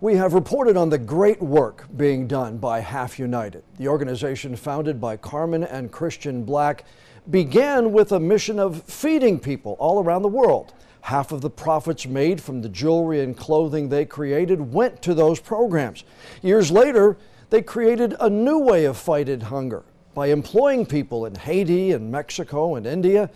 We have reported on the great work being done by Half United. The organization founded by Carmin and Christian Black began with a mission of feeding people all around the world. Half of the profits made from the jewelry and clothing they created went to those programs. Years later, they created a new way of fighting hunger by employing people in Haiti and Mexico and India.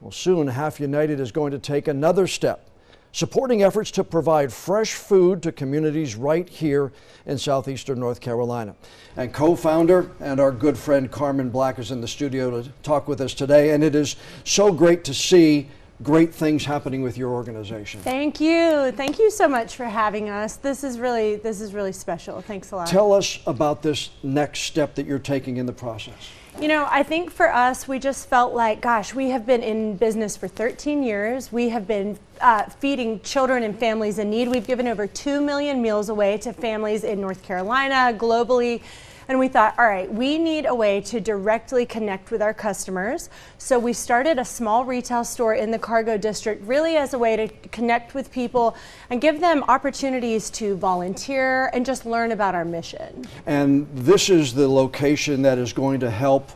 Well, soon Half United is going to take another step, supporting efforts to provide fresh food to communities right here in southeastern North Carolina. And co-founder and our good friend Carmin Black is in the studio to talk with us today, and it is so great to see great things happening with your organization. Thank you. Thank you so much for having us. This is really this is really special. Thanks a lot. Tell us about this next step that you're taking in the process. You know, I think for us, we just felt like, gosh, we have been in business for 13 years. We have been uh, feeding children and families in need. We've given over 2 million meals away to families in North Carolina, globally. And we thought, all right, we need a way to directly connect with our customers. So we started a small retail store in the cargo district, really as a way to connect with people and give them opportunities to volunteer and just learn about our mission. And this is the location that is going to help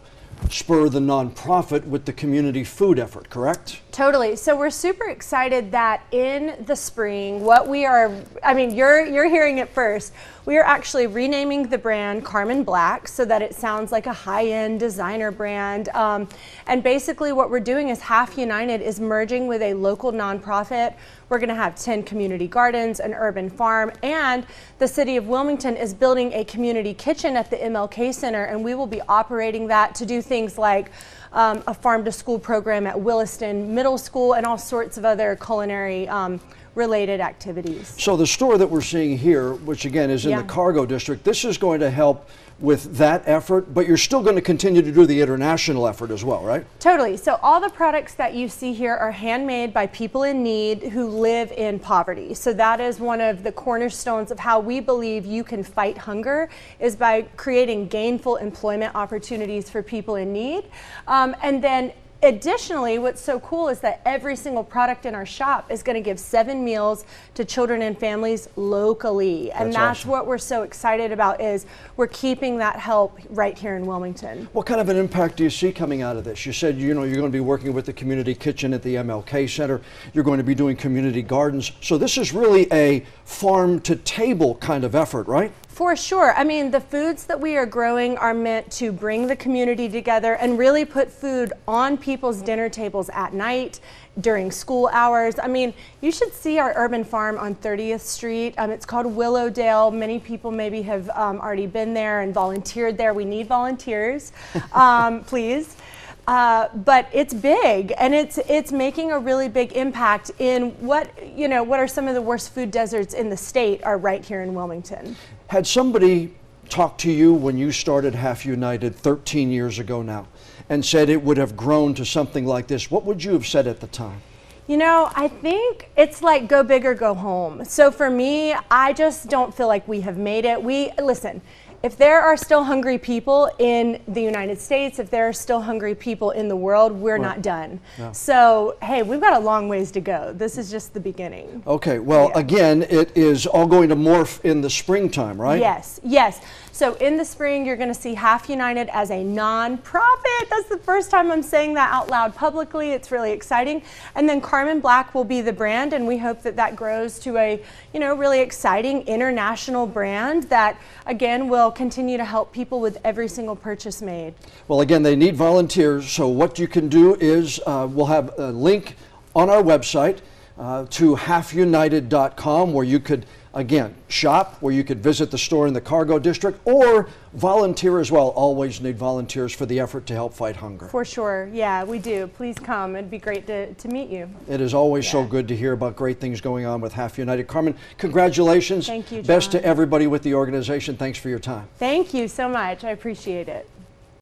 spur the nonprofit with the community food effort, correct? Totally. So we're super excited that in the spring, what we are, I mean, you're, you're hearing it first. We are actually renaming the brand Carmin Black so that it sounds like a high-end designer brand. Um, and basically what we're doing is Half United is merging with a local nonprofit. We're going to have 10 community gardens, an urban farm, and the city of Wilmington is building a community kitchen at the MLK Center, and we will be operating that to do things like um, a farm to school program at Williston Middle School and all sorts of other culinary um, related activities. So the store that we're seeing here, which again is in yeah. the cargo district, this is going to help with that effort, but you're still going to continue to do the international effort as well, right? Totally. So all the products that you see here are handmade by people in need who live in poverty. So that is one of the cornerstones of how we believe you can fight hunger is by creating gainful employment opportunities for people in need. Um, and then Additionally, what's so cool is that every single product in our shop is going to give seven meals to children and families locally. And that's, that's awesome. what we're so excited about is we're keeping that help right here in Wilmington. What kind of an impact do you see coming out of this? You said you know you're going to be working with the community kitchen at the MLK Center. You're going to be doing community gardens. So this is really a farm to table kind of effort, right? For sure. I mean, the foods that we are growing are meant to bring the community together and really put food on people's dinner tables at night, during school hours. I mean, you should see our urban farm on 30th Street. Um, it's called Willowdale. Many people maybe have um, already been there and volunteered there. We need volunteers, um, please. Uh, but it's big and it's it's making a really big impact in what you know what are some of the worst food deserts in the state are right here in Wilmington. Had somebody talked to you when you started Half United 13 years ago now and said it would have grown to something like this, what would you have said at the time? You know, I think it's like go big or go home. So for me, I just don't feel like we have made it. We, listen, if there are still hungry people in the United States, if there are still hungry people in the world, we're not done. No. So, hey, we've got a long ways to go. This is just the beginning. Okay, well, yeah. again, it is all going to morph in the springtime, right? Yes, yes. So in the spring, you're going to see Half United as a nonprofit. That's the first time I'm saying that out loud publicly. It's really exciting. And then Carmin Black will be the brand, and we hope that that grows to a, you know, really exciting international brand that, again, will continue to help people with every single purchase made. Well, again, they need volunteers. So what you can do is uh, we'll have a link on our website uh, to halfunited.com where you could Again, shop where you could visit the store in the cargo district or volunteer as well. Always need volunteers for the effort to help fight hunger. For sure. Yeah, we do. Please come. It'd be great to, to meet you. It is always yeah. so good to hear about great things going on with Half United. Carmin, congratulations. Thank you, Jon. Best to everybody with the organization. Thanks for your time. Thank you so much. I appreciate it.